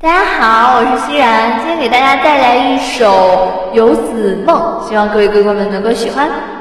大家好我是欣然今天给大家带来一首游子梦希望各位哥哥们能够喜欢。